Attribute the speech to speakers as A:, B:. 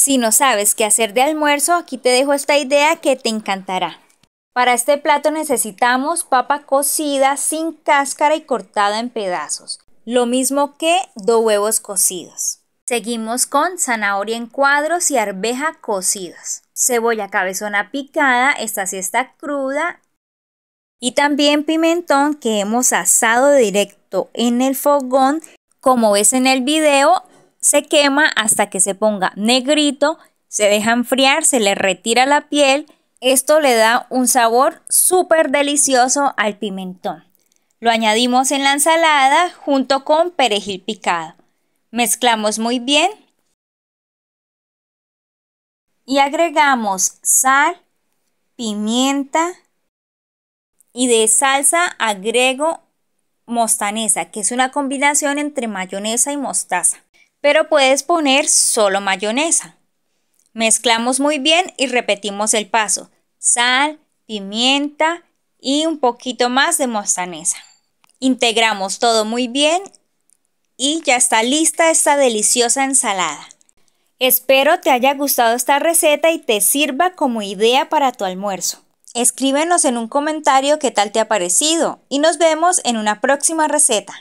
A: Si no sabes qué hacer de almuerzo, aquí te dejo esta idea que te encantará. Para este plato necesitamos papa cocida sin cáscara y cortada en pedazos, lo mismo que dos huevos cocidos. Seguimos con zanahoria en cuadros y arveja cocidas. Cebolla cabezona picada, esta sí está cruda. Y también pimentón que hemos asado directo en el fogón. Como ves en el video, se quema hasta que se ponga negrito, se deja enfriar, se le retira la piel esto le da un sabor súper delicioso al pimentón. Lo añadimos en la ensalada junto con perejil picado. Mezclamos muy bien y agregamos sal, pimienta y de salsa agrego mostanesa, que es una combinación entre mayonesa y mostaza. Pero puedes poner solo mayonesa. Mezclamos muy bien y repetimos el paso. Sal, pimienta y un poquito más de mostanesa. Integramos todo muy bien y ya está lista esta deliciosa ensalada. Espero te haya gustado esta receta y te sirva como idea para tu almuerzo. Escríbenos en un comentario qué tal te ha parecido y nos vemos en una próxima receta.